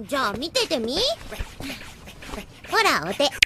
じゃあ見ててみ。ほらお手。